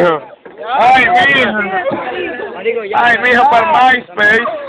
Ay, mija. Ay, mija, para MySpace.